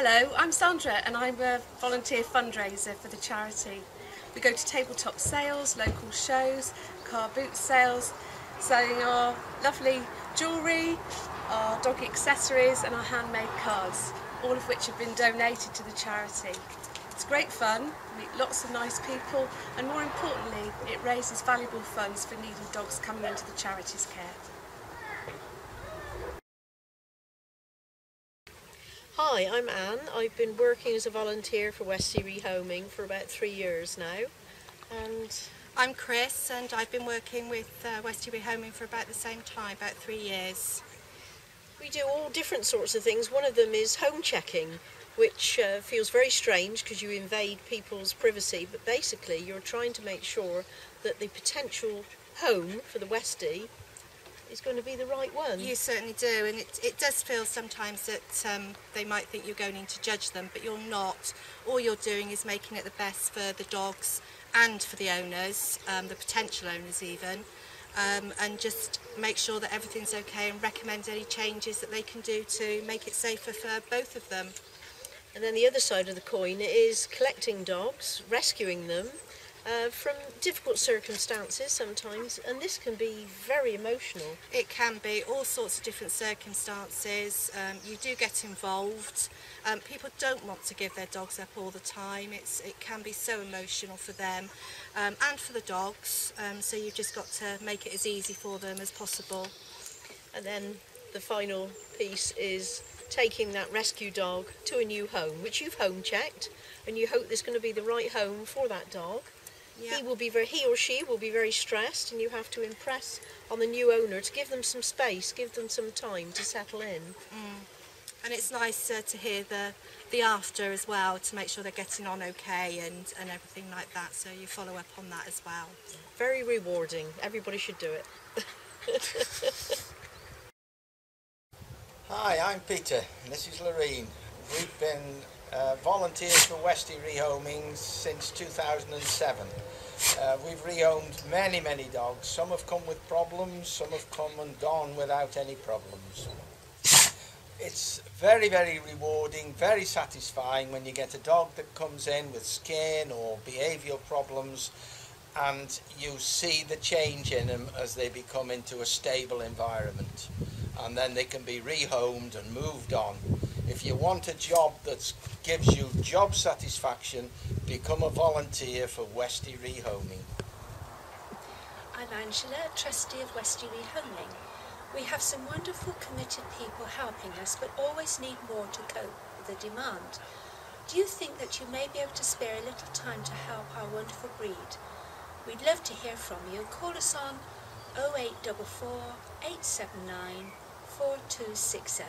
Hello, I'm Sandra and I'm a volunteer fundraiser for the charity. We go to tabletop sales, local shows, car boot sales, selling our lovely jewellery, our dog accessories and our handmade cards, all of which have been donated to the charity. It's great fun, meet lots of nice people and more importantly it raises valuable funds for needy dogs coming into the charity's care. Hi, I'm Anne. I've been working as a volunteer for Westie ReHoming for about three years now. And I'm Chris and I've been working with uh, Westie ReHoming for about the same time, about three years. we do all different sorts of things. One of them is home checking, which uh, feels very strange because you invade people's privacy, but basically you're trying to make sure that the potential home for the Westie is going to be the right one. You certainly do and it, it does feel sometimes that um, they might think you're going in to judge them, but you're not. All you're doing is making it the best for the dogs and for the owners, um, the potential owners even. Um, and just make sure that everything's okay and recommend any changes that they can do to make it safer for both of them. And then the other side of the coin is collecting dogs, rescuing them uh, from difficult circumstances sometimes, and this can be very emotional. It can be all sorts of different circumstances. Um, you do get involved. Um, people don't want to give their dogs up all the time. It's, it can be so emotional for them um, and for the dogs. Um, so you've just got to make it as easy for them as possible. And then the final piece is taking that rescue dog to a new home, which you've home checked, and you hope there's going to be the right home for that dog. He will be very, he or she will be very stressed, and you have to impress on the new owner to give them some space, give them some time to settle in. And it's nice uh, to hear the, the after as well to make sure they're getting on okay and, and everything like that. So you follow up on that as well. Very rewarding. Everybody should do it. Hi, I'm Peter. and This is Lorraine. We've been uh, volunteers for Westie ReHoming since 2007. Uh, we've rehomed many, many dogs. Some have come with problems, some have come and gone without any problems. It's very, very rewarding, very satisfying when you get a dog that comes in with skin or behavioural problems and you see the change in them as they become into a stable environment and then they can be rehomed and moved on. If you want a job that gives you job satisfaction, become a volunteer for Westie ReHoming. I'm Angela, trustee of Westie ReHoming. We have some wonderful committed people helping us, but always need more to cope with the demand. Do you think that you may be able to spare a little time to help our wonderful breed? We'd love to hear from you. Call us on 0844 879 4260.